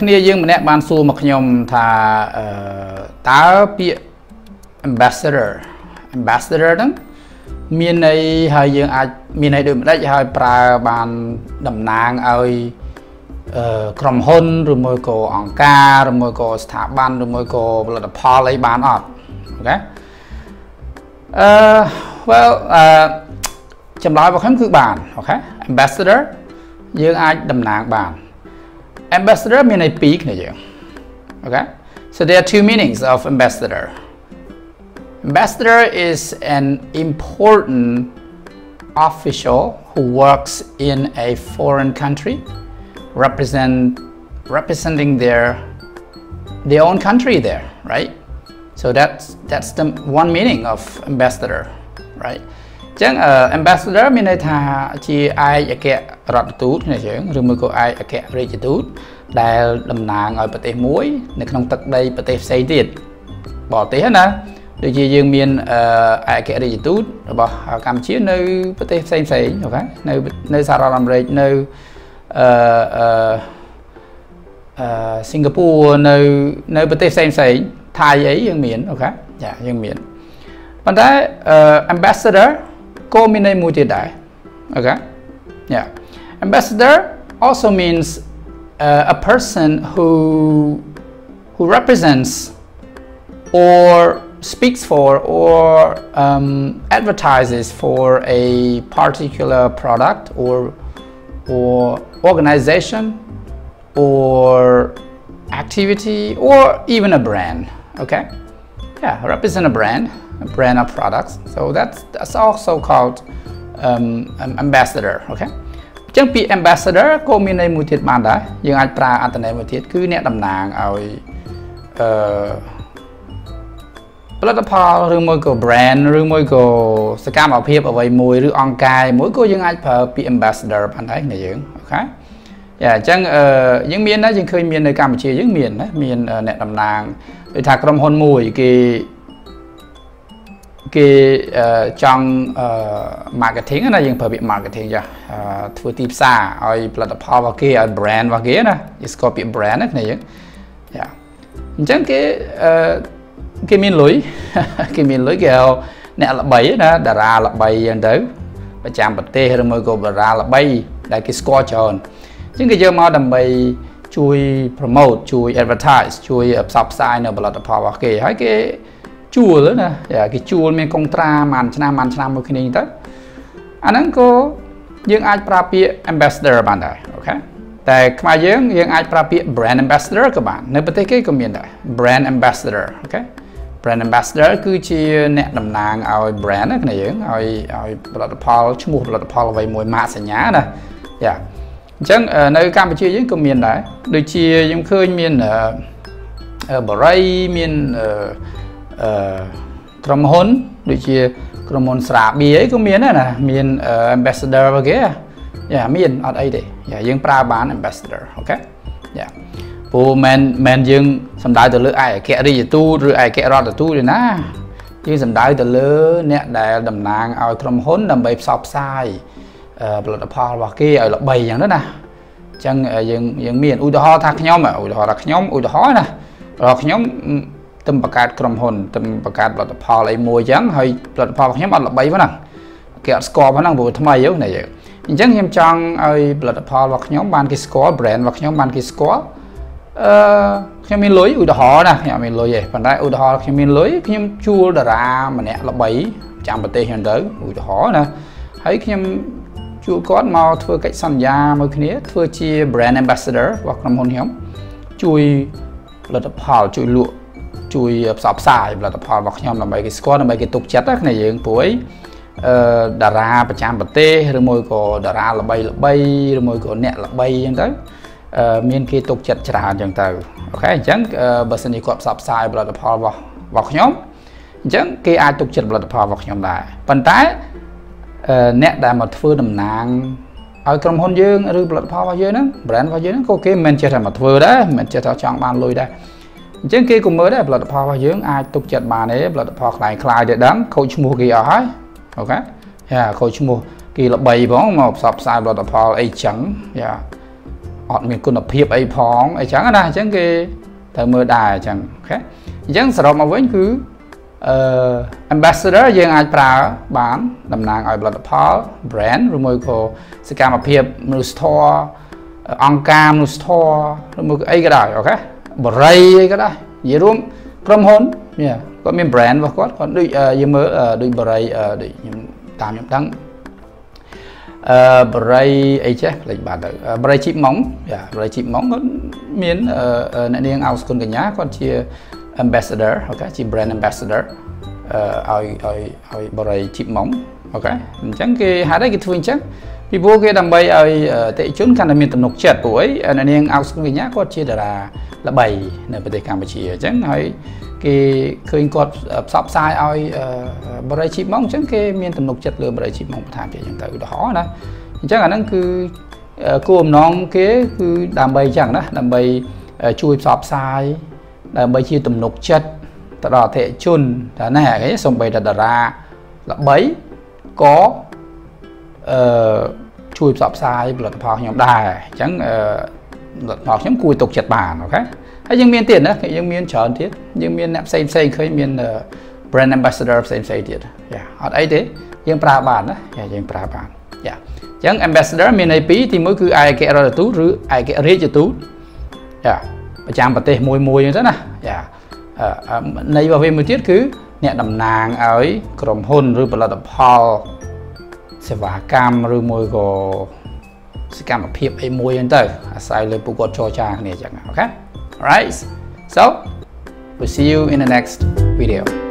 គ្នាយើងម្នាក់បានសួរមកខ្ញុំថាតើពាក្យ ambassador ambassador ហ្នឹងមានន័យហើយយើងអាចមានន័យដូចម្ដេចហើយប្រើបានតំណាងឲ្យក្រុមហ៊ុនឬមួយក៏អង្គការឬមួយក៏ស្ថាប័នឬមួយក៏ផលិតផលអីបានអត់អូខេអឺ well អឺចម្លើយរបស់ខ្ញុំគឺបានអូខេ ambassador យើងអាចតំណាងបាន ambassador mean a peak okay? So there are two meanings of ambassador. Ambassador is an important official who works in a foreign country represent representing their their own country there right? So that's that's the one meaning of ambassador right? ចឹង ambassador មានន័យថាជាឯកអគ្គរដ្ឋទូតណាយើងឬមួយក៏ឯកអគ្គរដ្ឋទូតដែលតំណាងឲ្យប្រទេសមួយ នៅក្នុងទឹកដីប្រទេសផ្សេងទៀតបរទេសណាដូចជាយើងមានឯកអគ្គរដ្ឋទូតរបស់កម្ពុជានៅប្រទេសផ្សេងផ្សេងអូខេនៅនៅសហរដ្ឋអាមេរិកនៅអឺអឺអឺសិង្ហបុរីនៅនៅប្រទេសផ្សេងផ្សេងថៃអីយើងមានអូខេចាយើងមានប៉ុន្តែ ambassador co-minate. Okay, yeah. Ambassador also means uh, a person who who represents or speaks for or um, advertises for a particular product or or organization or activity or even a brand okay yeah represent a brand brand of products. So that's that's also called um, ambassador okay អញ្ចឹងពី ambassador ក៏មានន័យមួយទៀតបានដែរយើងអាចប្រើអត្ថន័យមួយទៀតគឺអ្នកតំណាងឲ្យអឺផលិតផលឬមួយក៏ brand ឬមួយក៏សកម្មភាពអ្វីមួយឬអង្គការមួយក៏យើងអាចប្រើពី ambassador បានដែរគ្នាយើងអូខេយ៉ាអញ្ចឹងអឺយើងមានដែរយើងឃើញមាននៅកម្ពុជាយើងមានណាមានអ្នកតំណាងដូចថាក្រុមហ៊ុនមួយគេ គេចង់ marketing ណាយើងប្រើពាក្យ marketing ចាធ្វើទីផ្សារឲ្យផលិតផលរបស់គេឲ្យ brand របស់គេណាយើងស្គាល់ពាក្យ brand ណាគ្នាយើងចាអញ្ចឹងគេគេមានលុយគេមានលុយគេហៅអ្នកល្បីណាតារាល្បីអញ្ចឹងទៅប្រចាំប្រទេសឬមួយក៏តារាល្បី ដែលគេស្គាល់ច្រើនអញ្ចឹងគេយកមកដើម្បីជួយ promote ជួយ advertise ជួយផ្សព្វផ្សាយនៅផលិតផលរបស់គេហើយគេ ជួលណាគេជួលមានកុងត្រាមួយឆ្នាំមួយឆ្នាំមួយគ្នាទៅអាហ្នឹងក៏យើងអាចប្រើពាក្យ ambassador បានដែរអូខេតែខ្មែរយើងយើងអាចប្រើពាក្យ brand ambassador ក៏បាននៅប្រទេសគេក៏មានដែរ brand ambassador អូខេ brand ambassador គឺជាអ្នកតំណាងឲ្យ brand ណាគ្នាយើងឲ្យឲ្យផលិតផលឈ្មោះផលិតផលអ្វីមួយម៉ាកសញ្ញាណាយ៉ាអញ្ចឹងនៅកម្ពុជាយើងក៏មានដែរដូចជាខ្ញុំឃើញមានបរិយមានអឺ អឺក្រុមហ៊ុនដូចជាក្រុមហ៊ុនស្រាបៀអីក៏មានដែរណាមាន ambassador របស់គេយ៉ាមានអត់អីទេយ៉ាយើងប្រើបាន ambassador អូខេយ៉ាព្រោះមិនមិនយើងសំដៅទៅលើឯកអគ្គរដ្ឋទូតឬឯកអគ្គរដ្ឋទូតទេណាយើងសំដៅទៅលើអ្នកដែលតំណាងឲ្យក្រុមហ៊ុនដើម្បីផ្សព្វផ្សាយផលិតផលរបស់គេឲ្យល្បីអញ្ចឹងណាអញ្ចឹងយើងយើងមានឧទាហរណ៍ថាខ្ញុំឧទាហរណ៍ថាខ្ញុំឧទាហរណ៍ណារបស់ខ្ញុំ ទឹមបង្កើតក្រុមហ៊ុនទឹមបង្កើតផលិតផលអីមួយអញ្ចឹងហើយផលិតផលរបស់ខ្ញុំអត់ល្បីប៉ុណ្ណឹងគេអត់ស្គាល់ប៉ុណ្ណឹងព្រោះថ្មីយើងណាយើងអញ្ចឹងខ្ញុំចង់ឲ្យផលិតផលរបស់ខ្ញុំបានគេស្គាល់ brand របស់ខ្ញុំបានគេស្គាល់អឺខ្ញុំមានលុយឧទាហរណ៍ណាខ្ញុំមានលុយទេប៉ុន្តែឧទាហរណ៍ខ្ញុំមានលុយខ្ញុំជួលតារាម្នាក់ល្បីចាំប្រទេសខ្ញុំទៅឧទាហរណ៍ណាហើយខ្ញុំជួលគាត់មកធ្វើកិច្ចសន្យាមួយគ្នាធ្វើជា brand ambassador របស់ក្រុមហ៊ុនខ្ញុំជួយផលិតផលជួយលក់ ជួយផ្សព្វផ្សាយផលិតផលរបស់ខ្ញុំដើម្បីគេស្គាល់ដើម្បីគេទុកចិត្តណាគ្នាយើងព្រួយអឺតារាប្រចាំប្រទេសឬមួយក៏តារាល្បីល្បីឬមួយក៏អ្នកល្បីអញ្ចឹងទៅអឺមានគេទុកចិត្តច្រើនអញ្ចឹងទៅអូខេអញ្ចឹងបើសិនជាគាត់ផ្សព្វផ្សាយផលិតផលរបស់របស់ខ្ញុំអញ្ចឹងគេអាចទុកចិត្តផលិតផលរបស់ខ្ញុំដែរប៉ុន្តែអ្នកដែលមកធ្វើតំណាងឲ្យក្រុមហ៊ុនយើងឬផលិតផលរបស់យើងហ្នឹង brand របស់យើងហ្នឹងក៏គេមិនមែនចេះតែមកធ្វើដែរមិនមែនចេះតែចង់បានលុយដែរ អញ្ចឹងគេក៏មើលដែរផលិតផលរបស់យើងអាចទុកចិត្តបានទេផលិតផលខ្លាំងខ្លាយទៅដឹងខូចឈ្មោះគេអស់ហើយOkay យ៉ាខូចឈ្មោះគេល្បីផងមកផ្សព្វផ្សាយផលិតផលអីចឹងយ៉ាអអត់មានគុណភាពអីផងអីចឹងណាអញ្ចឹងគេត្រូវមើលដែរអញ្ចឹង okay អញ្ចឹងសរុបមកវិញគឺអឺ ambassador យើងអាចប្រើបានតំណាងឲ្យផលិតផល brand ឬមួយក៏សកម្មភាពមនុស្សធម៌អង្គការមនុស្សធម៌ឬមួយអីក៏ដោយ okay បរិយអីក៏ដោយនិយាយរួមក្រុមហ៊ុនគាត់មាន brand របស់គាត់គាត់ដូចយើងមើលដូចបរិយដូចខ្ញុំតាមខ្ញុំដឹងអឺបរិយអីចេះផ្លេចបាត់ទៅបរិយជីបម៉ុងយ៉ាបរិយជីបម៉ុងគាត់មានអ្នកនាងអោសគុណកញ្ញាគាត់ជា ambassador អូខេជា brand ambassador អឺឲ្យឲ្យឲ្យបរិយជីបម៉ុងអូខេអញ្ចឹងគេហេតុអីគេធ្វើអញ្ចឹងពីព្រោះគេដើម្បីឲ្យតេជនកាន់តែមានទំនុកចិត្តព្រោះអីអ្នកនាងអោសគុណកញ្ញាគាត់ជាតារា ល្បីនៅប្រទេសកម្ពុជាអញ្ចឹងហើយគេឃើញគាត់ផ្សព្វផ្សាយឲ្យបរិយាជីពមកអញ្ចឹងគេមានទំនុកចិត្តលើបរិយាជីពមកបន្ថែមទៀតអញ្ចឹងទៅឧទាហរណ៍ណាអញ្ចឹងអាហ្នឹងគឺគោលបំណងគេគឺដើម្បីអញ្ចឹងណាដើម្បីជួយផ្សព្វផ្សាយដើម្បីជាទំនុកចិត្តទៅដល់អតិថិជនតែណែគេសំបីតែតារាល្បីក៏អឺជួយផ្សព្វផ្សាយផលិតផលខ្ញុំដែរអញ្ចឹងអឺ ផលិតផលខ្ញុំគួរទុកចិត្តបានអូខេហើយយើងមានទៀតណាយើងមានច្រើនទៀតយើងមានអ្នកផ្សេងផ្សេងឃើញមាន brand ambassador ផ្សេងផ្សេងទៀតយ៉ាអត់អីទេយើងប្រើបានណាយ៉ាយើងប្រើបានយ៉ាអញ្ចឹង ambassador មានន័យពីរទីមួយគឺឯករដ្ឋទូតឬឯករាជ្យទូតយ៉ាប្រចាំប្រទេសមួយមួយអញ្ចឹងណាយ៉ាន័យរបស់វាមួយទៀតគឺអ្នកតំណាងឲ្យក្រុមហ៊ុនឬផលិតផលសេវាកម្មឬមួយក៏ សកម្មភាពអីមួយហ្នឹងទៅអាស្រ័យលើពួកគាត់ចរចាគ្នាអញ្ចឹងអូខេ Alright, so we'll see you in the next video.